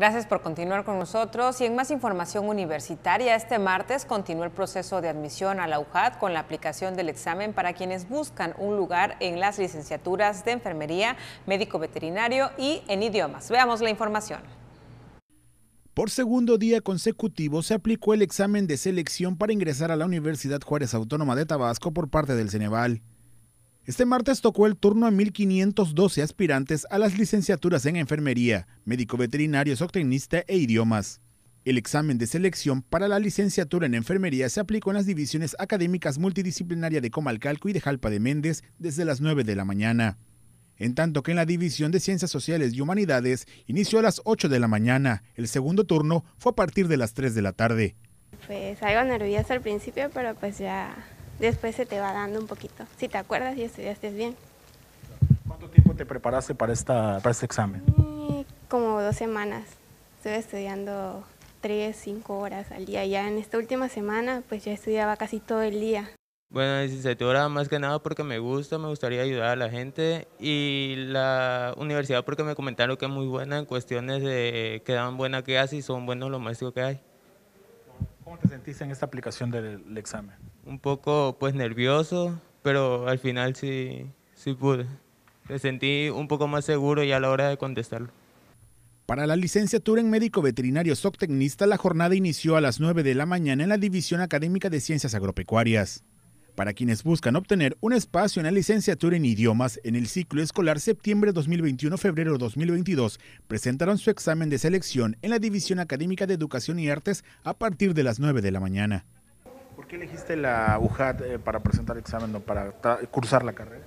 Gracias por continuar con nosotros y en más información universitaria, este martes continuó el proceso de admisión a la UJAD con la aplicación del examen para quienes buscan un lugar en las licenciaturas de enfermería, médico veterinario y en idiomas. Veamos la información. Por segundo día consecutivo se aplicó el examen de selección para ingresar a la Universidad Juárez Autónoma de Tabasco por parte del Ceneval. Este martes tocó el turno a 1.512 aspirantes a las licenciaturas en enfermería, médico veterinario, zootecnista e idiomas. El examen de selección para la licenciatura en enfermería se aplicó en las divisiones académicas multidisciplinaria de Comalcalco y de Jalpa de Méndez desde las 9 de la mañana. En tanto que en la división de Ciencias Sociales y Humanidades inició a las 8 de la mañana. El segundo turno fue a partir de las 3 de la tarde. Pues algo nervioso al principio, pero pues ya después se te va dando un poquito. Si te acuerdas y estudiaste bien. ¿Cuánto tiempo te preparaste para, esta, para este examen? como dos semanas. Estuve estudiando tres, cinco horas al día. Ya en esta última semana, pues ya estudiaba casi todo el día. Bueno, la licenciatura más que nada porque me gusta, me gustaría ayudar a la gente y la universidad porque me comentaron que es muy buena en cuestiones de que dan buena clase y son buenos los maestros que hay. ¿Cómo te sentiste en esta aplicación del examen? Un poco pues nervioso, pero al final sí, sí pude. Me sentí un poco más seguro ya a la hora de contestarlo. Para la licenciatura en médico veterinario zootecnista, la jornada inició a las 9 de la mañana en la División Académica de Ciencias Agropecuarias para quienes buscan obtener un espacio en la licenciatura en idiomas en el ciclo escolar septiembre 2021-febrero 2022, presentaron su examen de selección en la División Académica de Educación y Artes a partir de las 9 de la mañana. ¿Por qué elegiste la UJAT eh, para presentar el examen o para cursar la carrera?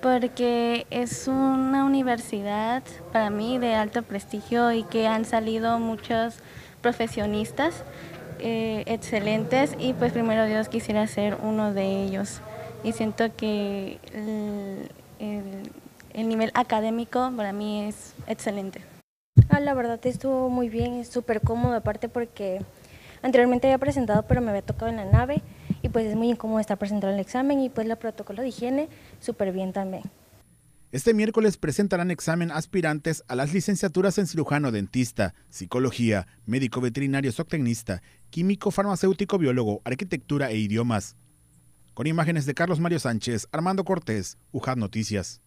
Porque es una universidad para mí de alto prestigio y que han salido muchos profesionistas eh, excelentes y pues primero Dios quisiera ser uno de ellos. Y siento que el, nivel académico para mí es excelente. Ah, la verdad estuvo muy bien, es súper cómodo aparte porque anteriormente había presentado pero me había tocado en la nave y pues es muy incómodo estar presentando el examen y pues el protocolo de higiene súper bien también. Este miércoles presentarán examen aspirantes a las licenciaturas en cirujano dentista, psicología, médico veterinario zootecnista, químico farmacéutico biólogo, arquitectura e idiomas. Con imágenes de Carlos Mario Sánchez, Armando Cortés, UJAD Noticias.